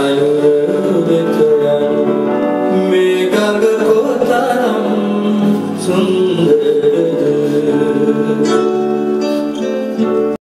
i'm going to go to the Sundar.